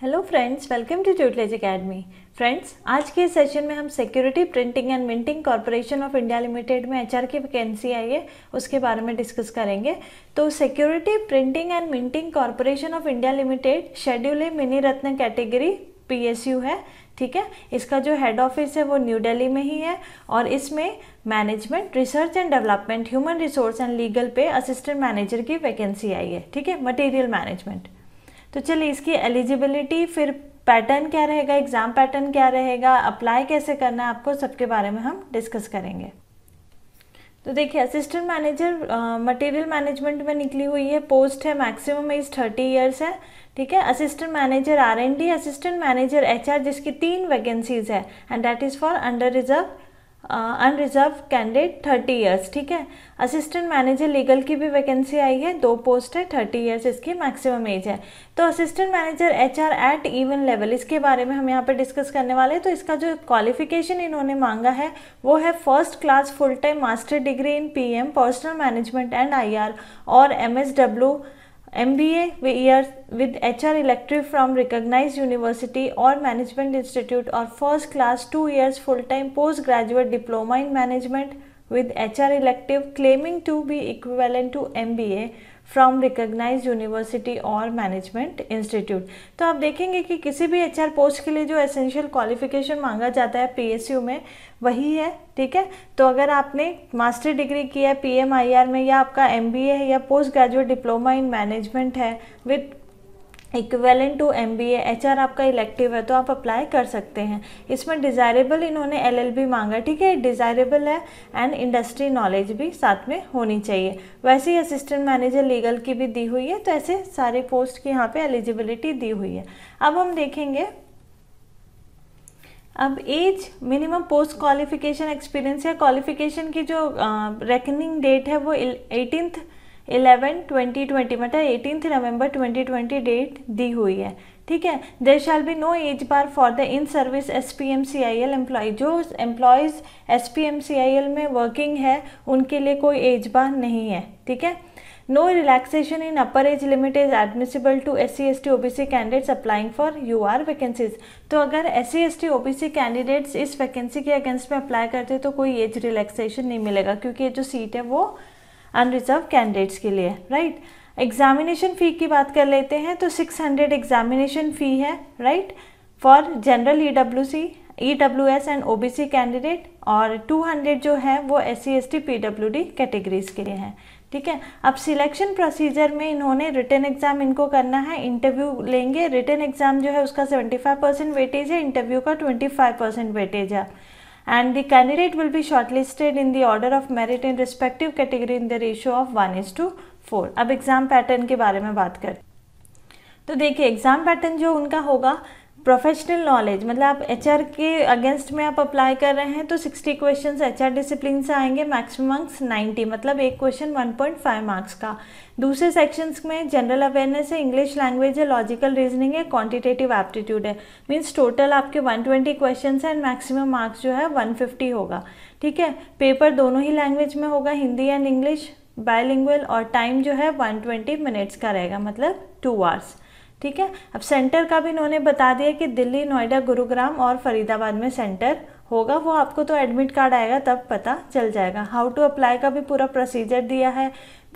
Hello friends welcome to Tutelage academy friends आज के session में हम security printing and minting corporation of India limited में HR की वैकेंसी आई है, उसके बारे में डिस्कस करेंगे। तो security printing and minting corporation of India limited schedule A mini Ratna category PSU है, ठीक है? इसका जो हेड ऑफ़िस है, वो न्यू दिल्ली में ही है और इसमें management research and development human resource and legal पे असिस्टेंट मैनेजर की वैकेंसी आई है, ठीक है? मटेरियल मैनेजमेंट तो चलिए, इसकी एलिजिबिलिटी फिर पैटर्न क्या रहेगा एग्ज़ाम पैटर्न क्या रहेगा अप्लाई कैसे करना है, आपको सबके बारे में हम डिस्कस करेंगे। तो देखिए असिस्टेंट मैनेजर मटेरियल मैनेजमेंट में निकली हुई है पोस्ट है मैक्सिमम एज थर्टी ईयर्स है, ठीक है? Assistant manager R N D assistant manager H R जिसकी तीन वैकेंसीज है and that is for under reserve unreserve candidate thirty years ठीक है? असिस्टेंट मैनेजर लीगल की भी वैकेंसी आई है, दो पोस्ट है थर्टी ईयर्स इसकी मैक्सिमम एज है। तो assistant manager H R at even level इसके बारे में हम यहाँ पर डिस्कस करने वाले हैं। तो इसका जो क्वालिफिकेशन इन्होंने मांगा है, वो है first class full time master degree in P M personal management and I R और M S W MBA with HR elective from recognized university or management institute or first class 2 years full time postgraduate diploma in management with HR elective claiming to be equivalent to MBA from recognise university और management institute तो आप देखेंगे कि किसी भी HR post के लिए जो एसेंशियल क्वालिफिकेशन मांगा जाता है पीएसयू में, वही है, ठीक है? तो अगर आपने मास्टर डिग्री किया है पीएमआईआर में, या आपका एमबीए है, या post graduate diploma in management है with equivalent to M B H R आपका इलेक्टिव है तो आप अप्लाई कर सकते हैं। इसमें डिज़ायरेबल इन्होंने एल एल बी मांगा, ठीक है? डिज़ायरेबल है एंड इंडस्ट्री नॉलेज भी साथ में होनी चाहिए। वैसे ही असिस्टेंट मैनेजर लीगल की भी दी हुई है तो ऐसे सारे पोस्ट की यहाँ पे एलिजिबिलिटी दी हुई है। अब हम देखेंगे, अब age minimum post qualification experience या क्वालिफिकेशन की जो रेकनिंग डेट है वो एटीनथ इलेवन, ट्वेंटी ट्वेंटी मतलब eighteen November twenty twenty date दी हुई है। ठीक है? There shall be no age bar for the in service S P M C I L employ जो employees S P M C I L में working है, उनके लिए कोई एज बार नहीं है। ठीक है? No relaxation in upper age limit is admissible to S C S T O B C candidates applying for U R vacancies तो अगर S C S T O B C candidates इस vacancy के against में apply करते तो कोई age relaxation नहीं मिलेगा, क्योंकि ये जो सीट है वो अनरिजर्व कैंडिडेट्स के लिए राइट एग्जामिनेशन फ़ी की बात कर लेते हैं तो 600 एग्जामिनेशन फ़ी है right for general E W C E W S and O B C candidate और 200 जो है वो S C S T P W D categories के लिए हैं, ठीक है? अब सिलेक्शन प्रोसीजर में इन्होंने रिटर्न एग्ज़ाम इनको करना है इंटरव्यू लेंगे रिटर्न एग्ज़ाम जो है उसका 75 परसेंट वेटेज है इंटरव्यू का 25 परसेंट वेटेज है। And the candidate will be shortlisted in the order of merit in respective category in the ratio of 1 is to 4 अब एग्ज़ाम पैटर्न के बारे में बात करें तो देखिए एग्ज़ाम पैटर्न जो उनका होगा प्रोफेशनल नॉलेज मतलब आप एचआर के अगेंस्ट में आप अप्लाई कर रहे हैं तो 60 क्वेश्चन एच आर डिसिप्लिन से आएँगे मैक्सिमम मार्क्स 90 मतलब एक क्वेश्चन 1.5 मार्क्स का। दूसरे सेक्शंस में जनरल अवेयरनेस है इंग्लिश लैंग्वेज है लॉजिकल रीजनिंग है क्वांटिटेटिव एप्टीट्यूड है। मीन्स टोटल आपके 120 क्वेश्चन है एंड मैक्सिमम मार्क्स जो है 150 होगा। ठीक है? पेपर दोनों ही लैंग्वेज में होगा, हिंदी एंड इंग्लिश बायलिंगुअल और टाइम जो है 120 मिनट्स का रहेगा मतलब टू आवर्स ठीक है? अब सेंटर का भी इन्होंने बता दिया कि दिल्ली, नोएडा, गुरुग्राम और फरीदाबाद में सेंटर होगा। वो आपको तो एडमिट कार्ड आएगा, तब पता चल जाएगा। हाउ टू अप्लाई का भी पूरा प्रोसीजर दिया है।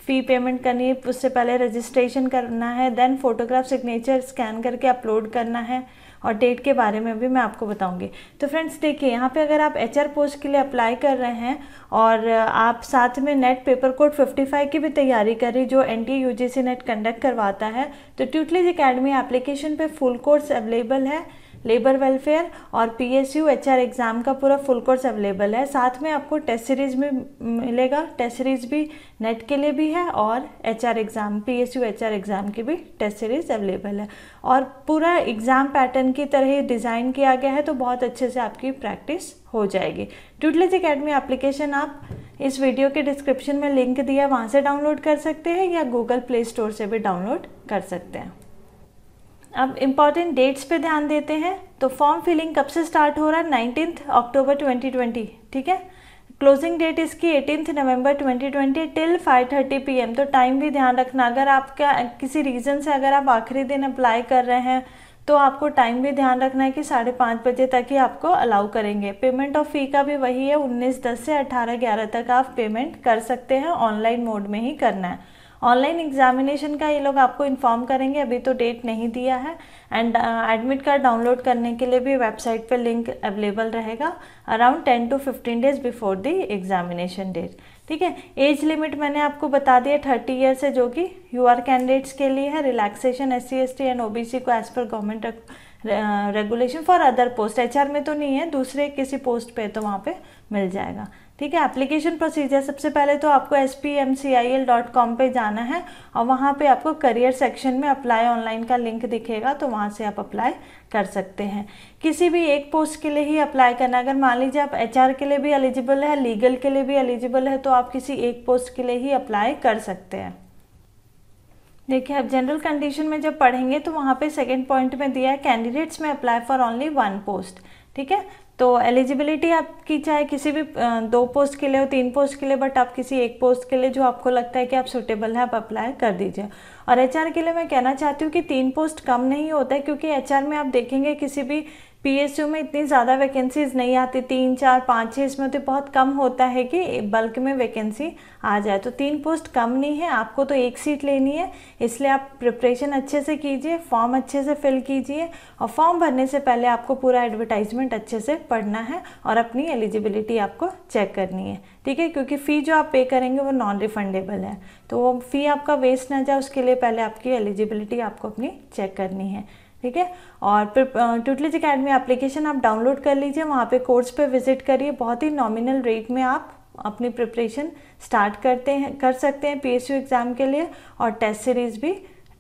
फ़ी पेमेंट करनी है, उससे पहले रजिस्ट्रेशन करना है देन फोटोग्राफ सिग्नेचर स्कैन करके अपलोड करना है और डेट के बारे में भी मैं आपको बताऊँगी। तो फ्रेंड्स देखिए, यहाँ पे अगर आप एचआर पोस्ट के लिए अप्लाई कर रहे हैं और आप साथ में नेट पेपर कोड 55 की भी तैयारी कर रही जो एन टी नेट कंडक्ट करवाता है तो ट्यूटलीज अकेडमी एप्लीकेशन पर फुल कोर्स अवेलेबल है। लेबर वेलफेयर और P S U H R exam का पूरा फुल कोर्स अवेलेबल है। साथ में आपको टेस्ट सीरीज़ भी मिलेगा। टेस्ट सीरीज़ भी नेट के लिए भी है और H R exam P S U H R exam की भी टेस्ट सीरीज़ अवेलेबल है। और पूरा एग्ज़ाम पैटर्न की तरह ही डिज़ाइन किया गया है तो बहुत अच्छे से आपकी प्रैक्टिस हो जाएगी। ट्यूटलेज अकेडमी एप्लीकेशन आप इस वीडियो के डिस्क्रिप्शन में लिंक दिया है वहाँ से डाउनलोड कर सकते हैं या गूगल प्ले स्टोर से भी डाउनलोड कर सकते हैं। अब इंपॉर्टेंट डेट्स पे ध्यान देते हैं। तो फॉर्म फिलिंग कब से स्टार्ट हो रहा है? नाइनटीन अक्टूबर 2020 ठीक है? क्लोजिंग डेट इसकी एटीन नवंबर 2020 टिल 5:30 पीएम तो टाइम भी ध्यान रखना। अगर आपका किसी रीज़न से अगर आप आखिरी दिन अप्लाई कर रहे हैं तो आपको टाइम भी ध्यान रखना है कि साढ़े पाँच बजे तक ही आपको अलाउ करेंगे। पेमेंट ऑफ़ फ़ी का भी वही है। उन्नीस, दस से अठारह, ग्यारह तक आप पेमेंट कर सकते हैं। ऑनलाइन मोड में ही करना है। ऑनलाइन एग्जामिनेशन का ये लोग आपको इन्फॉर्म करेंगे, अभी तो डेट नहीं दिया है। एंड एडमिट कार्ड डाउनलोड करने के लिए भी वेबसाइट पर लिंक अवेलेबल रहेगा around ten to fifteen days before the examination date ठीक है? एज लिमिट मैंने आपको बता दिया थर्टी ईयर्स है जो कि यू आर कैंडिडेट्स के लिए है। Relaxation S C S T and O B C को एज पर government regulation for other post HR में तो नहीं है, दूसरे किसी पोस्ट पे तो वहाँ पे मिल जाएगा। ठीक है एप्लीकेशन प्रोसीजर सबसे पहले तो आपको S P M C I L dot com पर जाना है और वहाँ पे आपको करियर सेक्शन में अप्लाई ऑनलाइन का लिंक दिखेगा तो वहाँ से आप अप्लाई कर सकते हैं। किसी भी एक पोस्ट के लिए ही अप्लाई करना। अगर मान लीजिए आप एचआर के लिए भी एलिजिबल है लीगल के लिए भी एलिजिबल है तो आप किसी एक पोस्ट के लिए ही अप्लाई कर सकते हैं। देखिए, अब जनरल कंडीशन में जब पढ़ेंगे तो वहाँ पे सेकंड पॉइंट में दिया है कैंडिडेट्स में apply for only one post ठीक है? तो एलिजिबिलिटी आपकी चाहे किसी भी दो पोस्ट के लिए हो, तीन पोस्ट के लिए बट आप किसी एक पोस्ट के लिए जो आपको लगता है कि आप सुटेबल हैं, आप अप्लाई कर दीजिए। और एच के लिए मैं कहना चाहती हूँ कि तीन पोस्ट कम नहीं होता है क्योंकि एच में आप देखेंगे किसी भी पीएसयू में इतनी ज़्यादा वैकेंसीज नहीं आती। तीन, चार, पाँच छः इसमें तो बहुत कम होता है कि बल्क में वैकेंसी आ जाए। तो तीन पोस्ट कम नहीं है, आपको तो एक सीट लेनी है। इसलिए आप प्रिपरेशन अच्छे से कीजिए फॉर्म अच्छे से फिल कीजिए और फॉर्म भरने से पहले आपको पूरा एडवर्टाइजमेंट अच्छे से पढ़ना है और अपनी एलिजिबिलिटी आपको चेक करनी है। ठीक है? क्योंकि फ़ी जो आप पे करेंगे वो नॉन रिफंडेबल है। तो वो फ़ी आपका वेस्ट ना जाए, उसके लिए पहले आपकी एलिजिबिलिटी आपको अपनी चेक करनी है। ठीक है? और फिर ट्यूटलेज अकेडमी एप्लीकेशन आप डाउनलोड कर लीजिए। वहाँ पे कोर्स पे विज़िट करिए। बहुत ही नॉमिनल रेट में आप अपनी प्रिपरेशन स्टार्ट करते हैं, कर सकते हैं पीएसयू एग्ज़ाम के लिए और टेस्ट सीरीज़ भी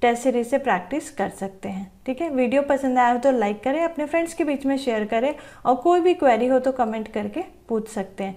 टेस्ट सीरीज़ से प्रैक्टिस कर सकते हैं। ठीक है? वीडियो पसंद आया हो तो लाइक करें, अपने फ्रेंड्स के बीच में शेयर करें और कोई भी क्वेरी हो तो कमेंट करके पूछ सकते हैं।